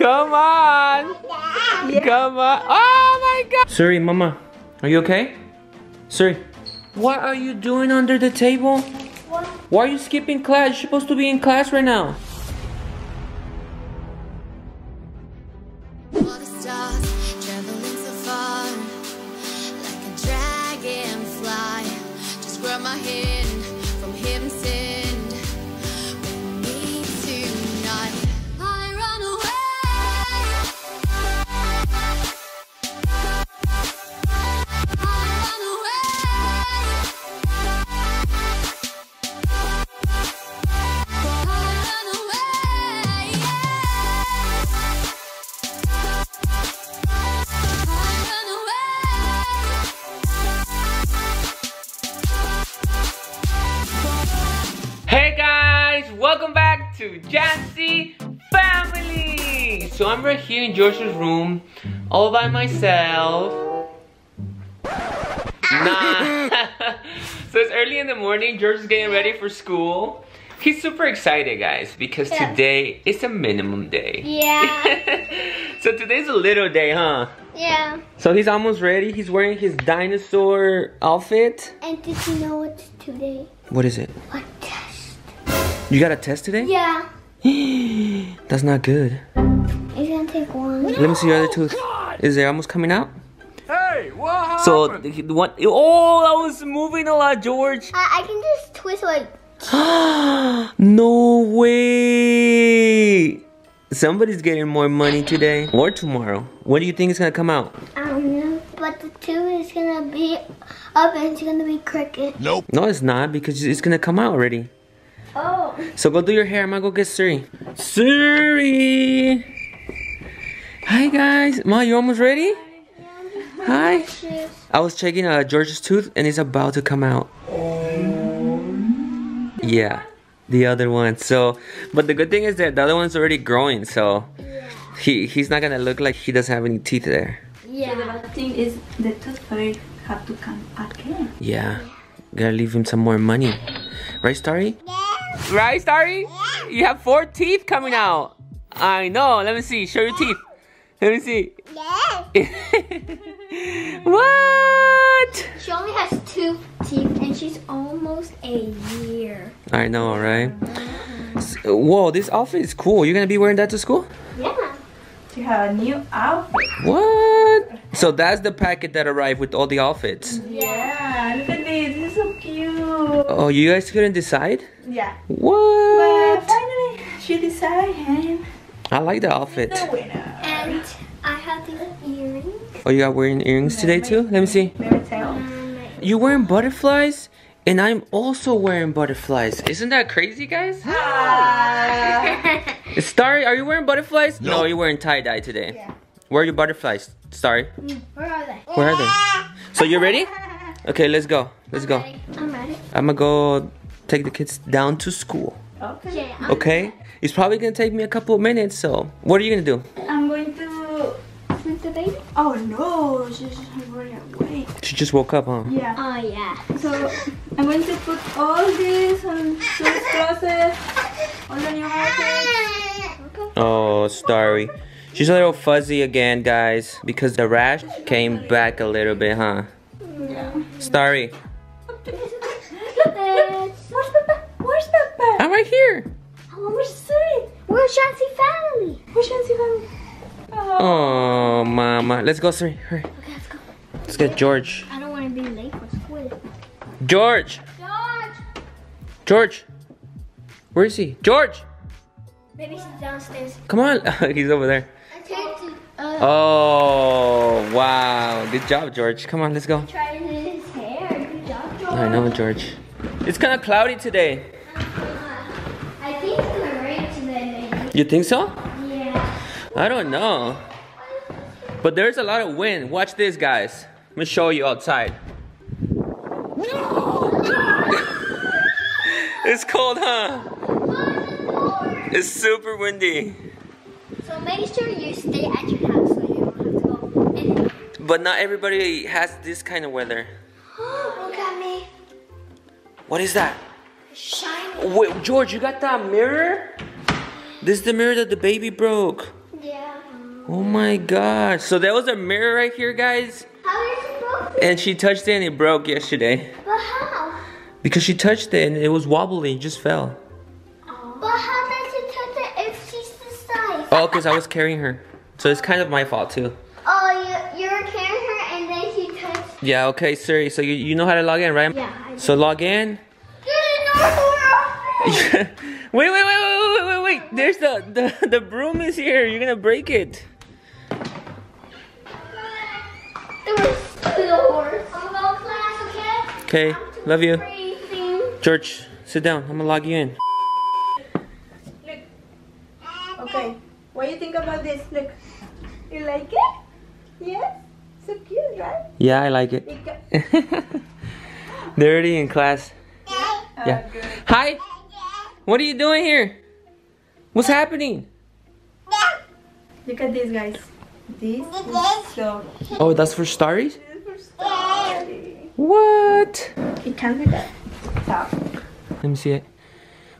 Come on. Come on. Oh my god. Suri, mama, are you okay? Suri, what are you doing under the table? What? Why are you skipping class? You're supposed to be in class right now. I'm right here in George's room, all by myself. Nah. so it's early in the morning. George is getting ready for school. He's super excited, guys, because Yeah. today is a minimum day. Yeah. so today's a little day, huh? Yeah. So he's almost ready. He's wearing his dinosaur outfit. And did you know what's today? What is it? What test? You got a test today? Yeah. That's not good. It's gonna take one. Let me see your other oh, tooth. Is it almost coming out? Hey, what So happened? the one oh that was moving a lot, George. I, I can just twist like. no way. Somebody's getting more money today or tomorrow. When do you think it's gonna come out? I don't know. But the two is gonna be up and it's gonna be crooked. Nope. No, it's not because it's gonna come out already. Oh. So go do your hair. I'm gonna go get Suri. Suri. Hi guys. Ma, you almost ready? Hi. I was checking uh, George's tooth and it's about to come out. Yeah, the other one. So, but the good thing is that the other one's already growing, so he he's not gonna look like he doesn't have any teeth there. Yeah. The bad thing is the tooth fairy have to come again. Yeah, gotta leave him some more money, right, Starry? Right, Starry? You have four teeth coming out. I know. Let me see. Show your teeth. Let me see. what? She only has two teeth and she's almost a year. I know, right? S- Whoa, this outfit is cool. You're gonna be wearing that to school? Yeah. You have a new outfit. What? So that's the packet that arrived with all the outfits. Yeah, Oh, you guys couldn't decide? Yeah. But What? finally, she decided and I like the outfit. the outfit. winner. And I have the earrings. Oh, you got wearing earrings today too? Let me see. Let me tell. Um, You wearing butterflies? And I'm also wearing butterflies. Isn't that crazy, guys? Ah. Starry, are you wearing butterflies? No, you're wearing tie-dye today. Yeah. Where are your butterflies, Starry? Where are they? Where are they? So you ready? Okay, let's go. Let's go. Ready? I'm ready. I'm gonna go take the kids down to school. Okay. Yeah. I'm Okay? It's probably gonna take me a couple of minutes, so what are you gonna do? I'm going to. With the baby? Oh no, she's already awake. She just woke up, huh? Yeah. Oh yeah. So I'm going to put all this on this closet, all the new outfits. Okay. Oh, Starry. She's a little fuzzy again, guys, because the rash came back a little bit, huh? Starry, Where's bag? Where's bag? I'm right here. Oh, where's Suri? Where's Jancy family? Where's Jancy family? Oh. Oh, mama. Let's go, Starry. Hurry. Okay, let's go. Let's get George. I don't want to be late for school. George! George! George! Where is he? George! Baby's downstairs. Come on. He's over there. Uh, Oh, wow. Good job, George. Come on, let's go. I know, George. It's kind of cloudy today. I think it's gonna rain today, maybe. You think so? Yeah. I don't know. But there's a lot of wind. Watch this, guys. Let me show you outside. No! it's cold, huh? It's super windy. So make sure you stay at your house so you don't have to go. But not everybody has this kind of weather. Look at me. What is that? Shiny. Wait, George, you got that mirror? This is the mirror that the baby broke. Yeah. Oh my gosh. So there was a mirror right here, guys. How is it broken? And she touched it and it broke yesterday. But how? Because she touched it and it was wobbly, it just fell. But how does it touch it if she's the size? Oh, because I was carrying her. So it's kind of my fault too. Oh, you, you're carrying her and then she touched. Yeah, okay, Suri. So you, you know how to log in, right? Yeah, So log in. wait, wait, wait, wait, wait, wait, wait. There's the, the, the broom is here. You're gonna break it. There was two doors. I'm gonna go class, okay? Love you. George, sit down. I'm gonna log you in. Okay. What do you think about this? Look. You like it? Yes? So cute, right? Yeah, I like it. It They're already in class. Yeah. Oh. Hi. What are you doing here? What's happening? Look at this, guys. This is so Oh, that's for Starries? super starry. What? It comes with that top. Let me see it.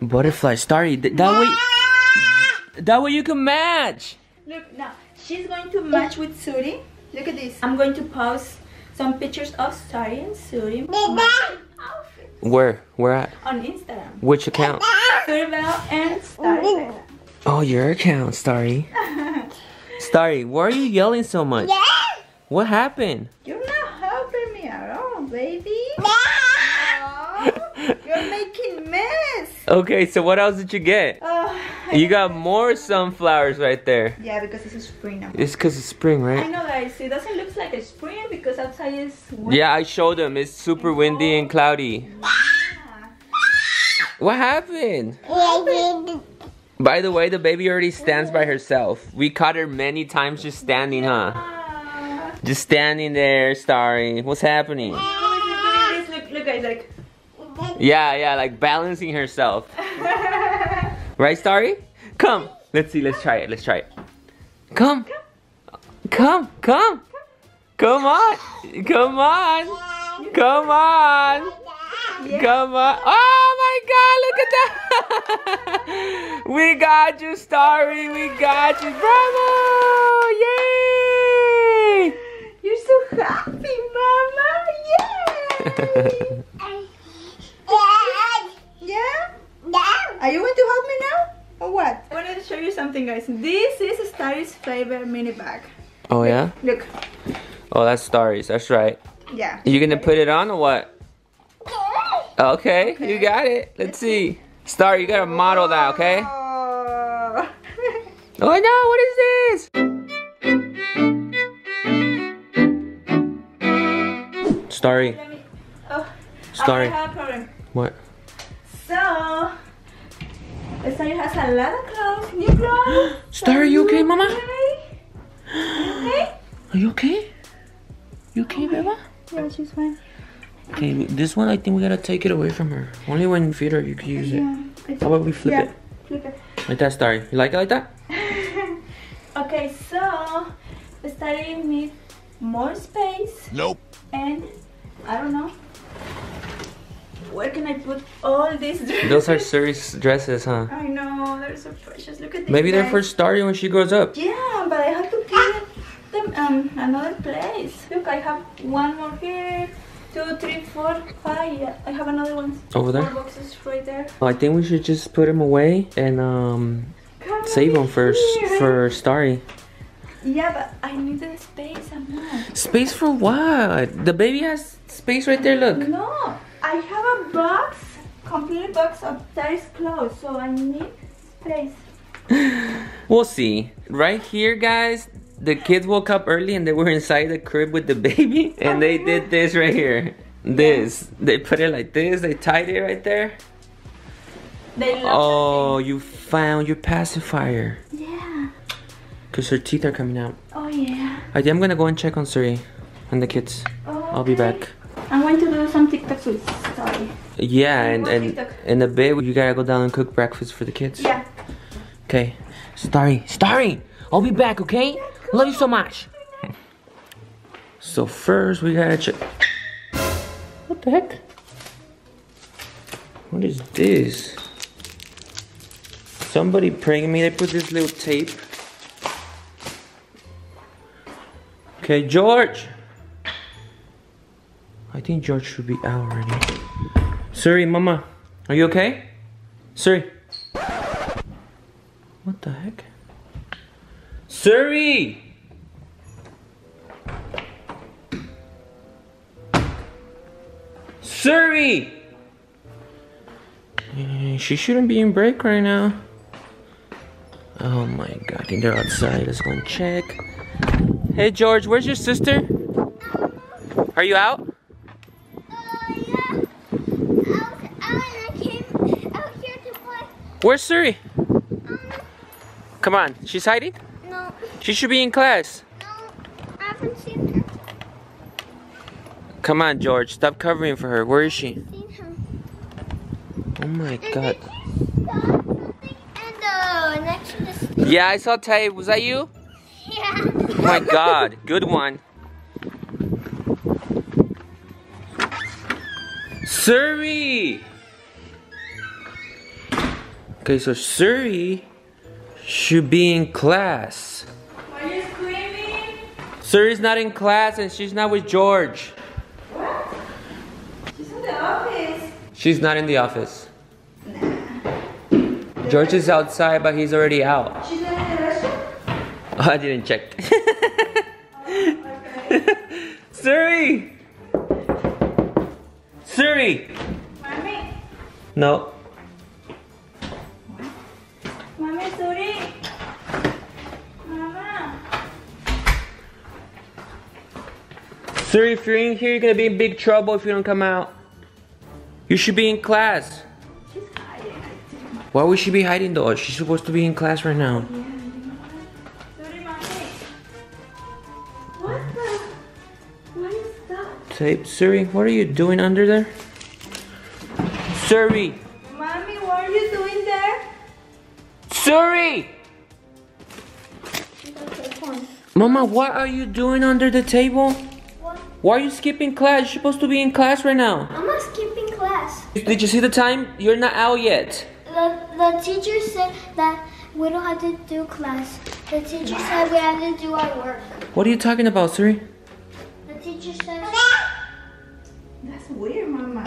Butterfly Starry. Th- That way, that way you can match. Look, now she's going to match oh. with Suri. Look at this. I'm going to post some pictures of Starry and Suri matching Where? Where at? on Instagram. Which account? Suri Bell and Starry Oh, your account, Starry. Starry, why are you yelling so much? What happened? You're not helping me at all, baby. Aw, You're making mess. Okay, so what else did you get? Oh, You got more sunflowers right there. Yeah, because it's a spring now. It's because it's spring, right? I know, guys. It doesn't look like a spring because outside is winter. Yeah, I showed them. It's super windy and cloudy. What happened? By the way, the baby already stands by herself. We caught her many times just standing, huh? Just standing there, Starry. What's happening? Oh. Look, look, guys. Like, Yeah, yeah, like balancing herself. Right, Starry? Come. Let's see. Let's try it. Let's try it. Come. Come. Come. Come on. Come on. Come on. Come on. Oh my god, look at that. we got you, Starry. We got you. Bravo. Yay. you're so happy, Mama. Yay! yeah? Are you going to help me now? Or what? I wanted to show you something, guys. This is Favorite mini bag. oh, yeah? Look. Oh, that's Starry's. That's right. Yeah. You gonna put it on or what? Okay, you got it. Let's see. Star, you gotta model that, okay? Oh. No, what is this? Starry, me. Oh. Starry. I have a problem. What? So, Starry has a lot of clothes, new clothes. Starry, you okay, mama? Okay? Okay? Are you okay? You okay, Beba? Yeah, she's fine. Okay, this one I think we gotta take it away from her. Only when you feed her you can use it. Yeah. How about we flip yeah. it? Flip it. Like that, Starry. You like it like that? okay, so Starry needs more space. Nope. And I don't know. Where can I put all these dresses? Those are Suri's dresses, huh? I know, they're so precious. Look at these. Maybe they're for guys. Starry when she grows up. Yeah, but I have to put them um another place. Look, I have one more here. Two, three, four, five. Yeah, I have another one. Over there? Four boxes right there. I think we should just put them away and um Come save them first for Starry. Yeah, but I need the space. I'm not. Space for what? The baby has space right there. Look. No, I have a box, complete box of Starry's clothes, so I need space. We'll see. Right here, guys. The kids woke up early and they were inside the crib with the baby, and they did this right here. This. They put it like this. They tied it right there. Oh, you found your pacifier. Yeah. Cause her teeth are coming out. Oh yeah. I think I'm gonna go and check on Suri and the kids. I'll be back. I'm going to do some TikToks with Starry. Yeah, and and in a bit you gotta go down and cook breakfast for the kids. Yeah. Okay. Starry, Starry, I'll be back, okay? Love you so much. So first we gotta check. What the heck? What is this? Somebody praying me. They put this little tape Okay, George. I think George should be out already. Suri, Mama, are you okay? Suri. What the heck? Suri! Suri! Eh, She shouldn't be in break right now. Oh my god, I think they're outside. Let's go and check. Hey George, where's your sister? Are you out? Uh, yeah. I was out and I came out here to play. Where's Suri? Come on, she's hiding? She should be in class. no, I haven't seen her. Come on, George, stop covering for her. Where is she? Oh my And god. then she saw something and next to. Yeah, I saw Tay. Was that you? Yeah. Oh my god, good one. Suri! Okay, so Suri should be in class. Why are you screaming? Suri's not in class and she's not with George. What? She's in the office. She's not in the office. George is outside, but he's already out. She's not in the restaurant? Oh, I didn't check. Suri! Suri! Mommy. No. Mommy, sorry. Mama. Suri, if you're in here, you're gonna be in big trouble if you don't come out. You should be in class. She's hiding, Why would she be hiding though? She's supposed to be in class right now. What the? What is that? Tape, Suri, what are you doing under there? Suri! Mommy, what are you doing there? Suri! Mama, what are you doing under the table? What? Why are you skipping class? You're supposed to be in class right now. I'm not skipping class. Did you see the time? You're not out yet. The, the teacher said that we don't have to do class. The teacher said we have to do our work. What are you talking about, Suri? The teacher said. That's weird, Mama.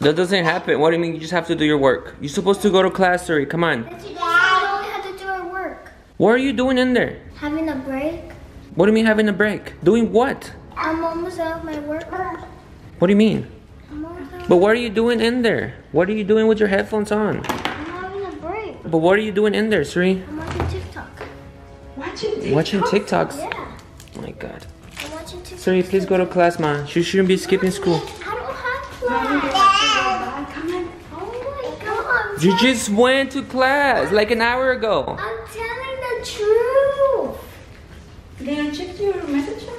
That doesn't happen. What do you mean you just have to do your work? You're supposed to go to class, Suri. Come on. The teacher said we only have to do our work. What are you doing in there? Having a break. What do you mean having a break? Doing what? I'm almost out of my work. What do you mean? I'm. But what are you doing in there? What are you doing with your headphones on? I'm having a break. But what are you doing in there, Suri? I'm watching TikTok. Watching TikTok? Watching TikToks. Yeah. Oh my god. I'm watching TikTok. Suri, please go to class, ma. She shouldn't be skipping school. I don't have you class. have to. Come on. Oh my god. You just went to class like an hour ago. I'm telling the truth. Did you check your message, Mama?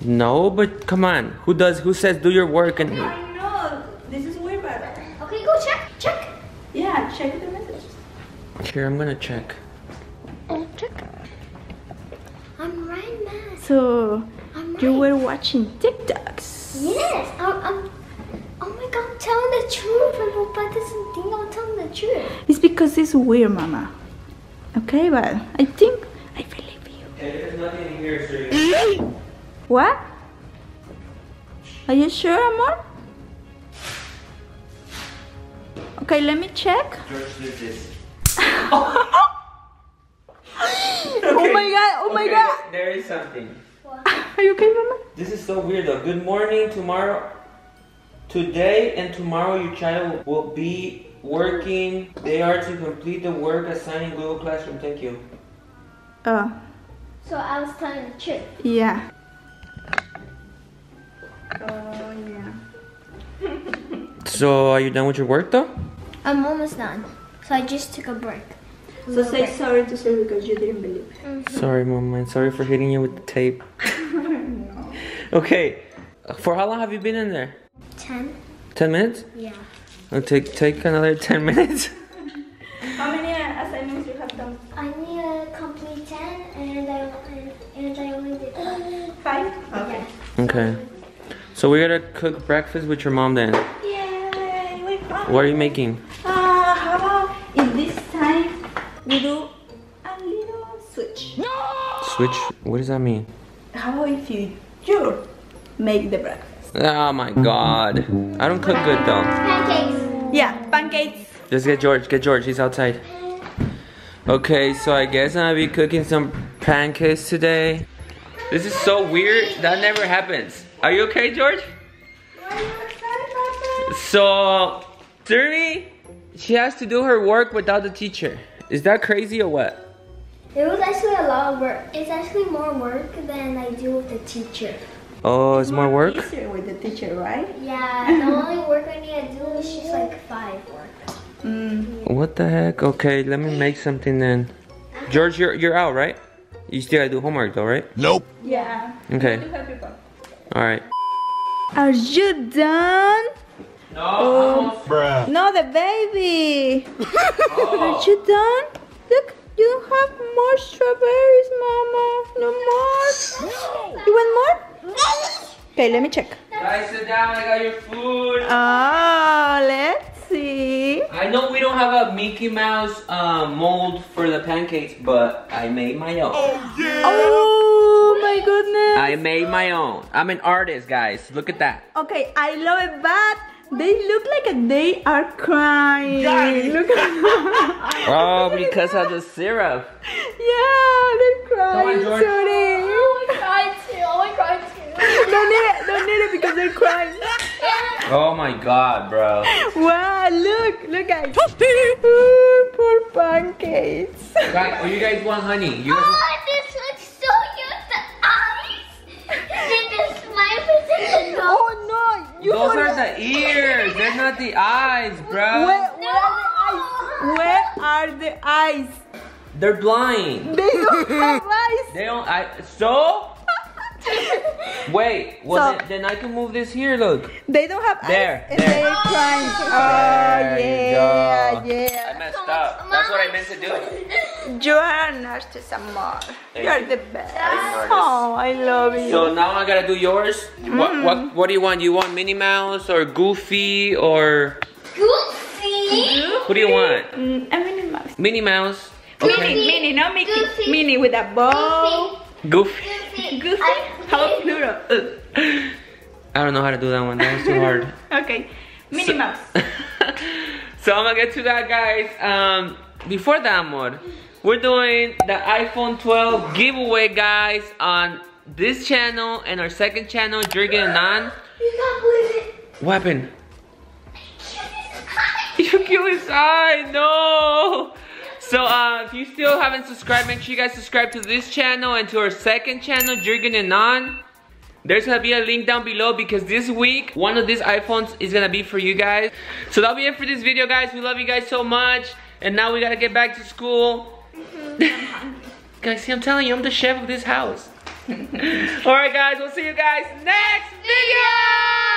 No, but come on. Who does? Who says do your work and? I know. This is weird, but Okay, go check. Check. yeah, check the messages. Here, I'm gonna check. Oh, check. I'm right now. So right. you were watching TikToks. Yes. I'm, I'm. Oh my god, I'm telling the truth. And Papa doesn't think I'm telling the truth. It's because it's weird, Mama. Okay, but I think I believe you. There's nothing in here, Suri. What? Are you sure, Amor? Okay, let me check. George did this. Oh my god, oh my Okay, god. There is something. Are you okay, Mama? This is so weird though. Good morning. Tomorrow, today and tomorrow, your child will be working. They are to complete the work assigned in Google Classroom. Thank you. Oh, So I was telling the truth. yeah. Oh, yeah. So, are you done with your work though? I'm almost done. So I just took a break. So say sorry to Sir because you didn't believe. Sorry, mom. I'm sorry for hitting you with the tape. Okay. For how long have you been in there? Ten? Ten minutes? Yeah. I'll take take another ten minutes. How many uh, assignments you have done? I need to complete ten, and I and, and I only did five. Five? Okay. Okay. So we gotta cook breakfast with your mom then. Yay, we What are you making? Uh, how about in this time we do a little switch? No! Switch. What does that mean? How about if you you make the breakfast? Oh my god. I don't cook good though. Pancakes. Yeah, pancakes. Just get George. Get George. He's outside. Okay, so I guess I'll be cooking some pancakes today. This is so weird. That never happens. Are you okay, George? You? So, Suri, she has to do her work without the teacher. Is that crazy or what? It was actually a lot of work. It's actually more work than I do with the teacher. Oh, it's more work? Easier with the teacher, right? Yeah, the only work I need to do is just like five work. Mm. What the heck? Okay, let me make something then. George, you're you're out, right? You still gotta do homework though, right? Nope. Yeah. Okay. You help your papa. All right. Are you done? No. Bruh. No, the baby. Oh. Are you done? Look, you don't have more strawberries, Mama. No more. You want more? Okay, let me check. Guys, sit down. I got your food. Oh, let's see. I know we don't have a Mickey Mouse uh, mold for the pancakes, but I made my own. Oh my goodness. I made my own. I'm an artist, guys. Look at that. Okay, I love it, but they look like they are crying. Look at Oh, because of the syrup. Yeah, they're crying, George. sorry. Oh, I cried too. Oh, I cried too. Don't need it, don't need it because they're crying. Oh my god, bro. Wow, look, look guys. Ooh, poor pancakes. Guys, oh, you guys want honey? You oh, guys want... you Those are the ears. They're not the eyes, bro. Where, where are the eyes? Where are the eyes? They're blind. They don't have eyes. They don't. I so. Wait. Well, So- then, then I can move this here. Look. They don't have There, eyes. And there. they're crying. Oh There you yeah. I yeah. messed up. That's what I meant to do. You are an artist, Amor. Thank You are the best. I'm an artist. Oh, I love you. So now I gotta do yours. What what what do you want? You want Minnie Mouse or Goofy or Goofy. who do you want? Mm, a Minnie Mouse. Minnie Mouse. Minnie, Minnie, not Mickey. Goofy. Minnie with a bow. Goofy. Goofy. Goofy. I- How about Pluto? Uh. I don't know how to do that one. That was too hard. Okay, Minnie Mouse. so I'm gonna get to that, guys. Um, before that, amor, we're doing the iPhone 12 giveaway, guys, on this channel and our second channel, Jurgen and Nan. You can't believe it. What happened? You killed his eye, no! So, uh, if you still haven't subscribed, make sure you guys subscribe to this channel and to our second channel, Jurgen and Nan. There's gonna be a link down below because this week, one of these iPhones is gonna be for you guys. So that'll be it for this video, guys. We love you guys so much. And now we gotta get back to school. guys, see, I'm telling you, I'm the chef of this house. Alright, guys, we'll see you guys next video!